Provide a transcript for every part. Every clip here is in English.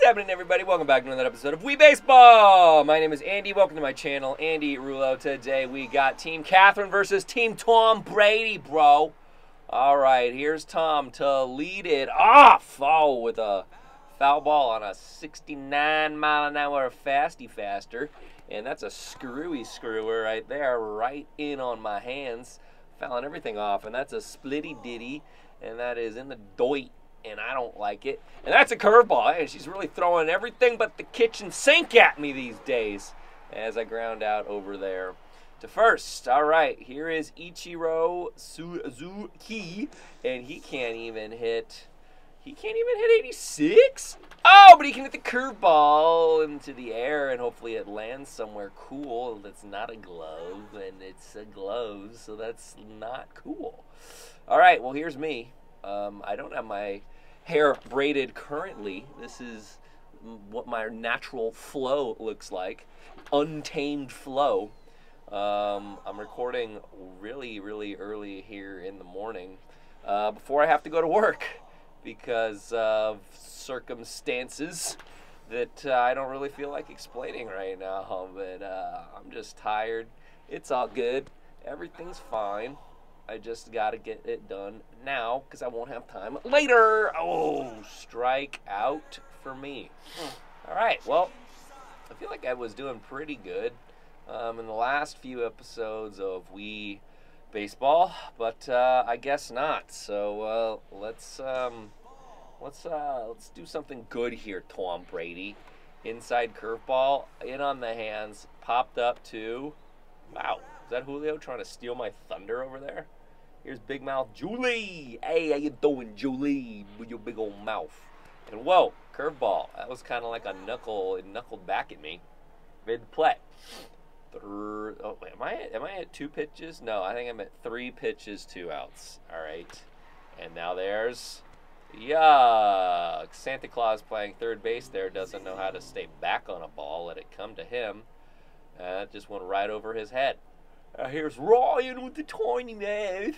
What's happening, everybody? Welcome back to another episode of Wii Baseball. My name is Andy. Welcome to my channel, Andy Rullo. Today we got Team Catherine versus Team Tom Brady, bro. All right, here's Tom to lead it off. Oh, with a foul ball on a 69 mile an hour fasty faster, and that's a screwy screwer right there, right in on my hands, fouling everything off, and that's a splitty ditty, and that is in the doit and I don't like it. And that's a curveball, and she's really throwing everything but the kitchen sink at me these days as I ground out over there to first. All right, here is Ichiro Suzuki, and he can't even hit. He can't even hit 86. Oh, but he can hit the curveball into the air, and hopefully it lands somewhere cool. That's not a glove, and it's a glove, so that's not cool. All right, well here's me. Um, I don't have my hair braided currently. This is what my natural flow looks like, untamed flow. Um, I'm recording really, really early here in the morning uh, before I have to go to work because of circumstances that uh, I don't really feel like explaining right now. But uh, I'm just tired. It's all good. Everything's fine. I just got to get it done now because I won't have time later. Oh, strike out for me. All right, well, I feel like I was doing pretty good um, in the last few episodes of Wii Baseball, but uh, I guess not. So uh, let's um, let's uh, let's do something good here, Tom Brady. Inside curveball, in on the hands, popped up to. Wow, is that Julio trying to steal my thunder over there? Here's Big Mouth Julie. Hey, how you doing, Julie? With your big old mouth. And whoa, curveball. That was kind of like a knuckle. It knuckled back at me. Mid play. Oh, wait, am I at, am I at two pitches? No, I think I'm at three pitches, two outs. All right. And now there's yuck. Santa Claus playing third base there doesn't know how to stay back on a ball. Let it come to him. Uh, just went right over his head. Uh, here's Ryan with the tiny mouth.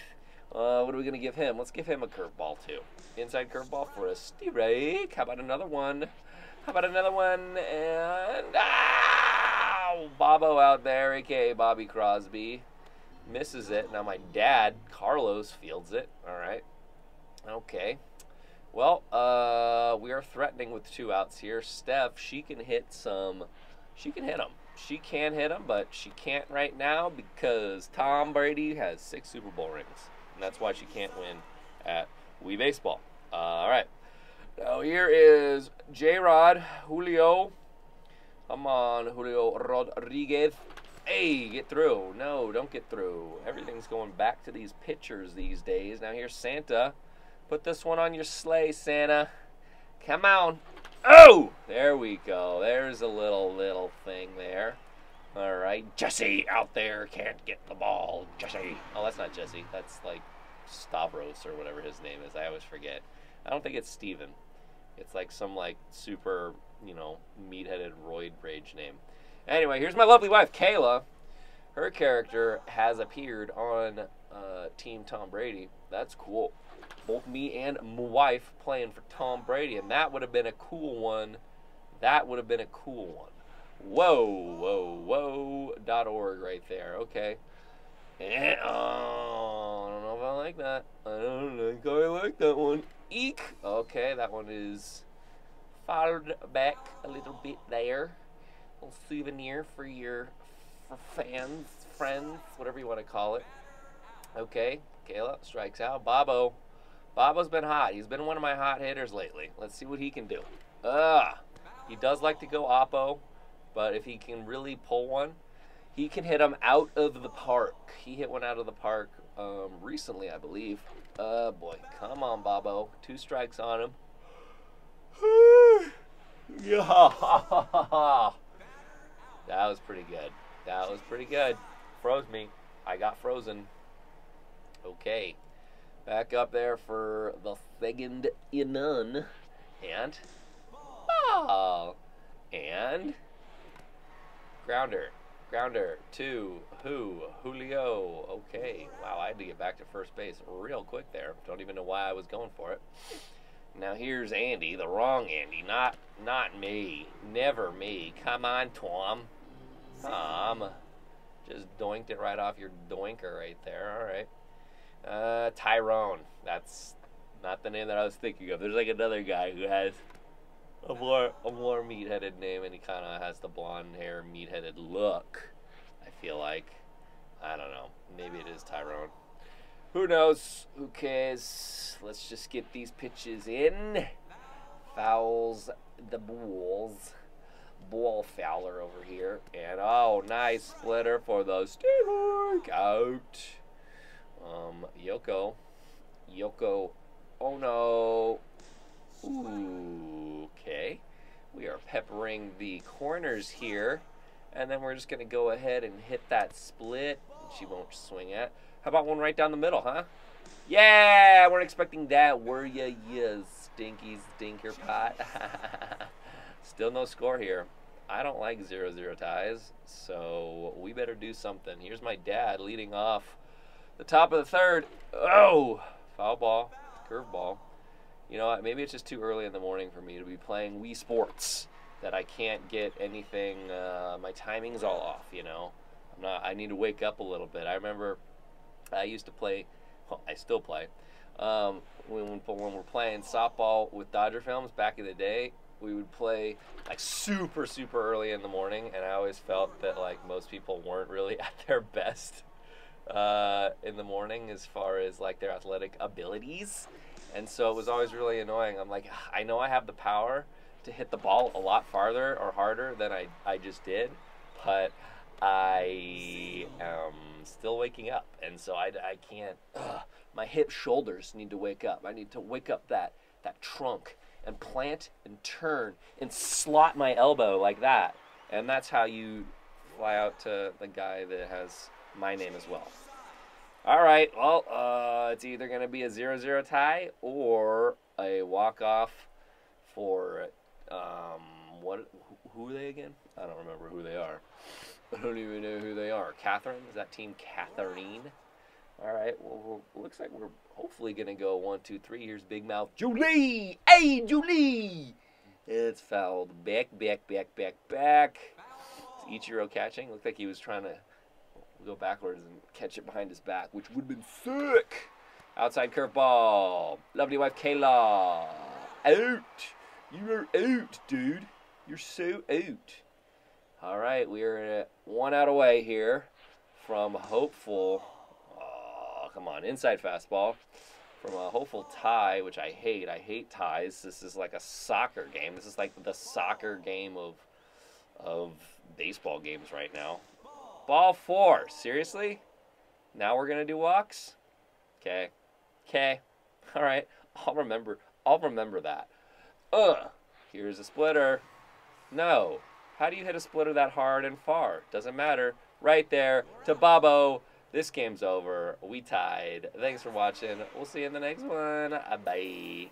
Uh, what are we going to give him? Let's give him a curveball, too. Inside curveball for a strike. How about another one? How about another one? And. Ow! Bobo out there, aka Bobby Crosby. Misses it. Now my dad, Carlos, fields it. All right. Okay. Well, uh, we are threatening with two outs here. Steph, she can hit some. She can hit them she can hit him, but she can't right now because Tom Brady has six Super Bowl rings, and that's why she can't win at Wii Baseball. All right. Now here is J Rod Julio. Come on, Julio Rodriguez. Hey, get through. No, don't get through. Everything's going back to these pitchers these days. Now here's Santa. Put this one on your sleigh, Santa. Come on. Oh! There we go. There's a little, little thing there. All right. Jesse out there can't get the ball. Jesse. Oh, that's not Jesse. That's like Stavros or whatever his name is. I always forget. I don't think it's Steven. It's like some like super, you know, meat-headed roid rage name. Anyway, here's my lovely wife, Kayla. Her character has appeared on uh, Team Tom Brady. That's cool both me and my wife playing for Tom Brady, and that would have been a cool one. That would have been a cool one. Whoa, whoa, whoa. Dot org right there. Okay. Oh, I don't know if I like that. I don't think I like that one. Eek. Okay, that one is fired back a little bit there. A little souvenir for your for fans, friends, whatever you want to call it. Okay, Kayla strikes out. Bobo Bobo's been hot. He's been one of my hot hitters lately. Let's see what he can do. Ugh. He does like to go oppo, but if he can really pull one, he can hit them out of the park. He hit one out of the park um, recently, I believe. Uh, boy. Come on, Bobo. Two strikes on him. yeah. That was pretty good. That was pretty good. Froze me. I got frozen. Okay. Back up there for the second inning. And ball. And grounder. Grounder to who? Julio. Okay. Wow, I had to get back to first base real quick there. Don't even know why I was going for it. Now here's Andy, the wrong Andy, not Not me. Never me. Come on, Tom. Tom. Just doinked it right off your doinker right there. All right. Uh, Tyrone. That's not the name that I was thinking of. There's like another guy who has a more a more meat-headed name, and he kind of has the blonde hair, meat-headed look. I feel like. I don't know. Maybe it is Tyrone. Who knows? Who cares? Let's just get these pitches in. Fouls the Bulls. Bull Fowler over here. And oh, nice splitter for the strikeout. Um, Yoko. Yoko. Oh no. Ooh, okay. We are peppering the corners here. And then we're just going to go ahead and hit that split. She won't swing at. How about one right down the middle, huh? Yeah, weren't expecting that, were ya, you stinky stinker pot? Still no score here. I don't like 0-0 ties, so we better do something. Here's my dad leading off the top of the third. Oh, foul ball, curveball. You know what? Maybe it's just too early in the morning for me to be playing Wii Sports. That I can't get anything. Uh, my timing's all off. You know, I'm not. I need to wake up a little bit. I remember I used to play. Well, I still play. Um, when, when we're playing softball with Dodger films back in the day, we would play like super super early in the morning, and I always felt that like most people weren't really at their best uh, in the morning as far as like their athletic abilities, and so it was always really annoying. I'm like, I know I have the power to hit the ball a lot farther or harder than I I just did, but I am still waking up, and so I, I can't. Ugh, my hip shoulders need to wake up. I need to wake up that that trunk and plant and turn and slot my elbow like that, and that's how you fly out to the guy that has my name as well. All right, well, uh, it's either going to be a 0-0 tie or a walk-off for um, what? Who are they again? I don't remember who they are. I don't even know who they are. Catherine? Is that team Catherine? All right. Well, looks like we're hopefully gonna go one, two, three. Here's Big Mouth Julie. Hey, Julie. It's fouled. Back, back, back, back, back. Ichiro catching. Looked like he was trying to go backwards and catch it behind his back, which would have been sick. Outside curveball. Lovely wife Kayla. Out. You are out, dude. You're so out. All right, we are one out away here from hopeful. Oh, come on, inside fastball from a hopeful tie, which I hate. I hate ties. This is like a soccer game. This is like the soccer game of of baseball games right now. Ball four. Seriously? Now we're gonna do walks? Okay. Okay. All right. I'll remember. I'll remember that. Ugh. Here's a splitter. No. How do you hit a splitter that hard and far? Doesn't matter. Right there to Bobo. This game's over. We tied. Thanks for watching. We'll see you in the next one. Bye.